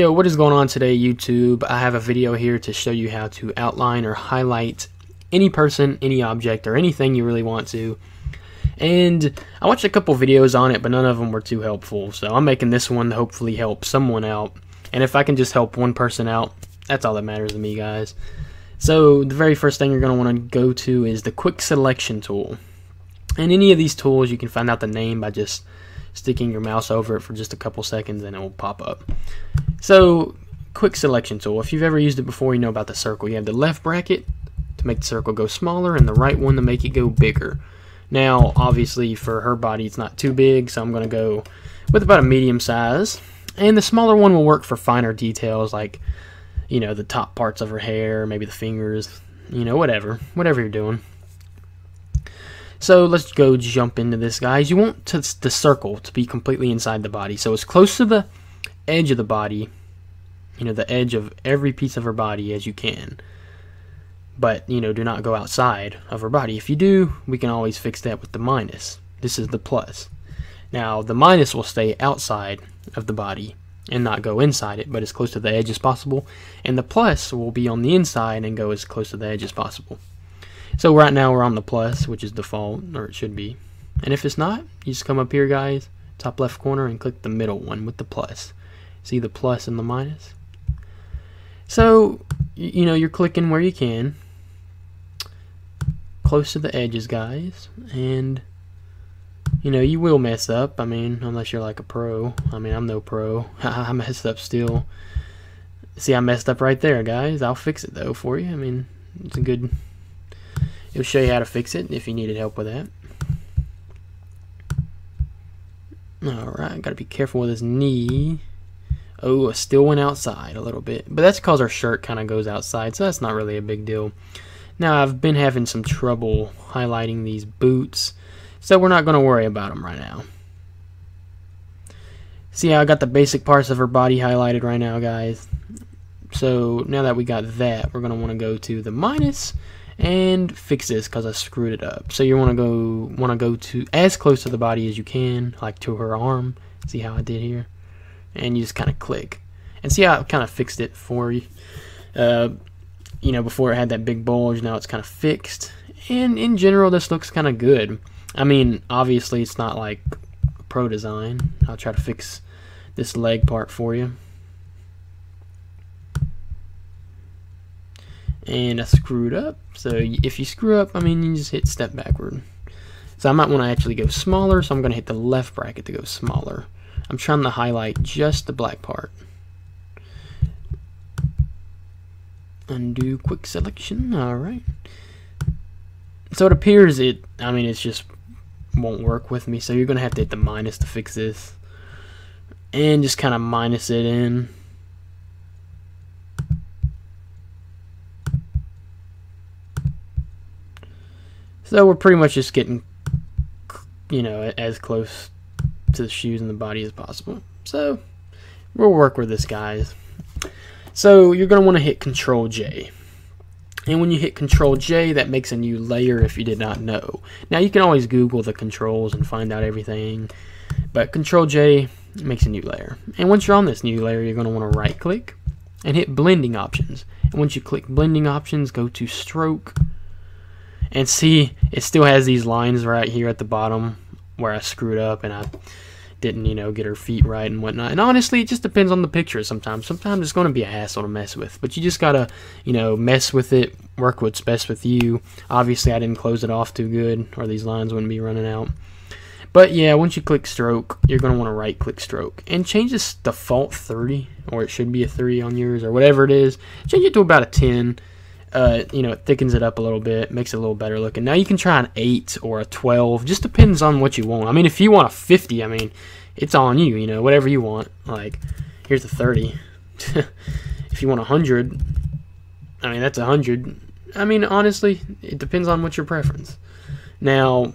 Yo, what is going on today, YouTube? I have a video here to show you how to outline or highlight any person, any object, or anything you really want to. And I watched a couple videos on it, but none of them were too helpful. So I'm making this one to hopefully help someone out. And if I can just help one person out, that's all that matters to me, guys. So the very first thing you're going to want to go to is the Quick Selection tool. And any of these tools, you can find out the name by just sticking your mouse over it for just a couple seconds and it will pop up. So, quick selection tool. If you've ever used it before, you know about the circle. You have the left bracket to make the circle go smaller and the right one to make it go bigger. Now, obviously, for her body, it's not too big, so I'm going to go with about a medium size. And the smaller one will work for finer details like, you know, the top parts of her hair, maybe the fingers, you know, whatever. Whatever you're doing. So let's go jump into this, guys. You want to, the circle to be completely inside the body. So as close to the edge of the body, you know, the edge of every piece of her body as you can. But, you know, do not go outside of her body. If you do, we can always fix that with the minus. This is the plus. Now, the minus will stay outside of the body and not go inside it, but as close to the edge as possible. And the plus will be on the inside and go as close to the edge as possible. So right now we're on the plus, which is default, or it should be. And if it's not, you just come up here, guys, top left corner, and click the middle one with the plus. See the plus and the minus? So, you know, you're clicking where you can. Close to the edges, guys. And, you know, you will mess up. I mean, unless you're like a pro. I mean, I'm no pro. I messed up still. See, I messed up right there, guys. I'll fix it, though, for you. I mean, it's a good It'll show you how to fix it if you needed help with that. Alright, gotta be careful with his knee. Oh, I still went outside a little bit. But that's because our shirt kind of goes outside, so that's not really a big deal. Now, I've been having some trouble highlighting these boots, so we're not going to worry about them right now. See how I got the basic parts of her body highlighted right now, guys? So, now that we got that, we're going to want to go to the minus and fix this because I screwed it up. So you want to go want to go to as close to the body as you can, like to her arm. See how I did here, and you just kind of click and see how I kind of fixed it for you. Uh, you know, before it had that big bulge, now it's kind of fixed. And in general, this looks kind of good. I mean, obviously, it's not like pro design. I'll try to fix this leg part for you. And I screwed up. So if you screw up, I mean, you just hit step backward. So I might want to actually go smaller, so I'm going to hit the left bracket to go smaller. I'm trying to highlight just the black part. Undo quick selection, alright. So it appears it, I mean, it's just won't work with me, so you're going to have to hit the minus to fix this. And just kind of minus it in. So we're pretty much just getting, you know, as close to the shoes and the body as possible. So we'll work with this, guys. So you're going to want to hit Control J. And when you hit Control J, that makes a new layer if you did not know. Now you can always Google the controls and find out everything. But Control J makes a new layer. And once you're on this new layer, you're going to want to right click and hit blending options. And once you click blending options, go to stroke and see, it still has these lines right here at the bottom where I screwed up and I didn't, you know, get her feet right and whatnot. And honestly, it just depends on the picture sometimes. Sometimes it's going to be a hassle to mess with. But you just got to, you know, mess with it, work what's best with you. Obviously, I didn't close it off too good or these lines wouldn't be running out. But yeah, once you click stroke, you're going to want to right click stroke. And change this default 30, or it should be a 3 on yours, or whatever it is. Change it to about a 10 uh, you know, it thickens it up a little bit, makes it a little better looking. Now you can try an 8 or a 12, just depends on what you want. I mean, if you want a 50, I mean, it's on you, you know, whatever you want. Like, here's a 30. if you want a 100, I mean, that's a 100. I mean, honestly, it depends on what your preference. Now,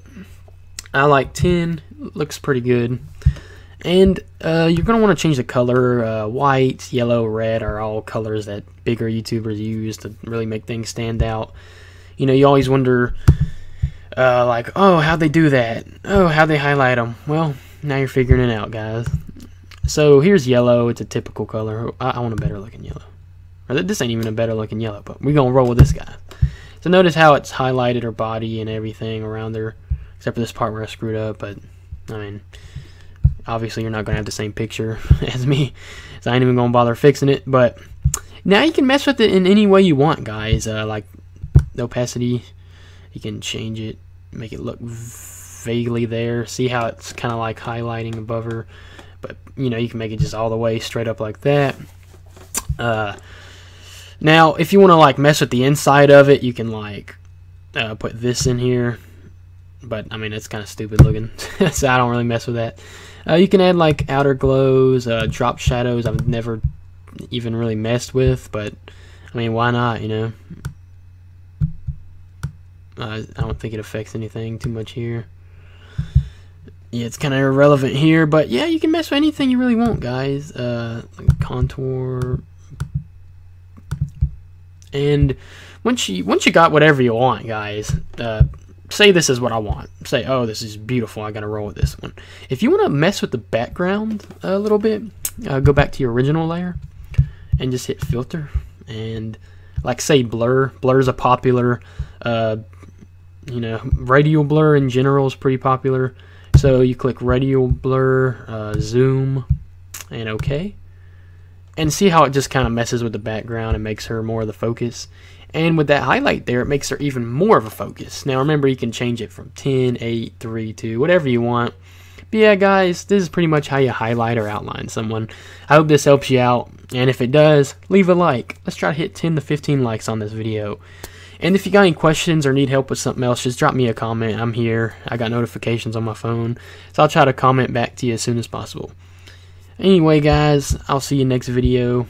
I like 10, looks pretty good. And uh, you're going to want to change the color. Uh, white, yellow, red are all colors that bigger YouTubers use to really make things stand out. You know, you always wonder, uh, like, oh, how'd they do that? Oh, how'd they highlight them? Well, now you're figuring it out, guys. So here's yellow. It's a typical color. I, I want a better looking yellow. Or this ain't even a better looking yellow, but we're going to roll with this guy. So notice how it's highlighted her body and everything around her, except for this part where I screwed up, but, I mean, obviously you're not going to have the same picture as me, so I ain't even going to bother fixing it, but now you can mess with it in any way you want, guys, uh, like the opacity, you can change it, make it look vaguely there, see how it's kind of like highlighting above her, but, you know, you can make it just all the way straight up like that, uh, now, if you want to like mess with the inside of it, you can like uh, put this in here. But I mean, it's kind of stupid looking, so I don't really mess with that. Uh, you can add like outer glows, uh, drop shadows. I've never even really messed with, but I mean, why not? You know, uh, I don't think it affects anything too much here. Yeah, it's kind of irrelevant here, but yeah, you can mess with anything you really want, guys. Uh, like contour, and once you once you got whatever you want, guys, uh, say this is what I want. Say, oh, this is beautiful. I gotta roll with this one. If you want to mess with the background a little bit, uh, go back to your original layer and just hit filter and like say blur. Blur is a popular, uh, you know, radial blur in general is pretty popular. So you click radial blur, uh, zoom, and OK and see how it just kind of messes with the background and makes her more of the focus. And with that highlight there, it makes her even more of a focus. Now remember, you can change it from 10, 8, 3, 2, whatever you want. But yeah, guys, this is pretty much how you highlight or outline someone. I hope this helps you out, and if it does, leave a like. Let's try to hit 10 to 15 likes on this video. And if you got any questions or need help with something else, just drop me a comment. I'm here. I got notifications on my phone, so I'll try to comment back to you as soon as possible. Anyway, guys, I'll see you next video.